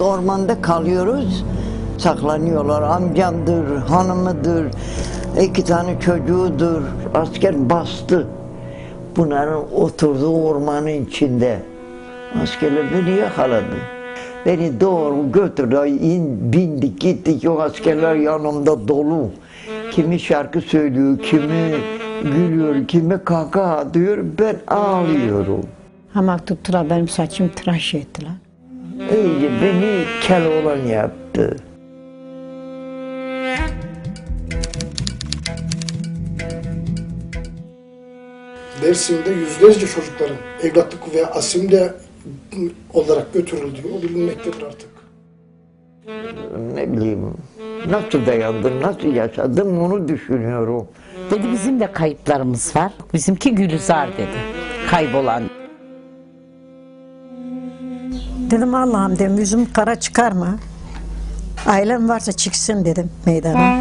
Ormanda kalıyoruz. Saklanıyorlar. Amcamdır, hanımıdır, iki tane çocuğudur. Asker bastı. Bunların oturduğu ormanın içinde. Askerler beni yakaladı. Beni doğru götürdü. In, bindik gittik. O askerler yanımda dolu. Kimi şarkı söylüyor, kimi gülüyor, kimi kaka diyor. Ben ağlıyorum. Hamak tuttular benim saçımı tıraş ettiler. İyice beni kel olan yaptı. Dersim'de yüzlerce çocukların evlatlık veya asimde olarak götürüldüğü o bilinmektedir artık. Ne bileyim, nasıl dayandım, nasıl yaşadım onu düşünüyorum. Dedi bizim de kayıplarımız var. Bizimki Gülizar dedi. Kaybolan. Dedim Allah'ım dedim yüzüm kara çıkarma. Ailem varsa çıksın dedim meydana.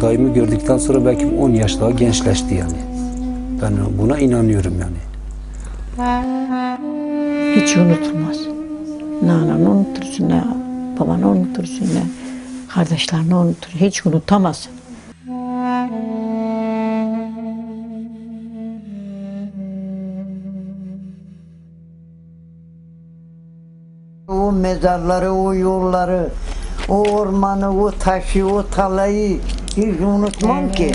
Dayımı gördükten sonra belki 10 yaş daha gençleşti yani. Ben buna inanıyorum yani. Hiç unutulmaz. Ne ananı unutursun ne babanı unutursun ne kardeşlerini unutur. Hiç unutamazsın. O mezarları, o yolları, o ormanı, o taşı, o talayı hiç unutmam ki.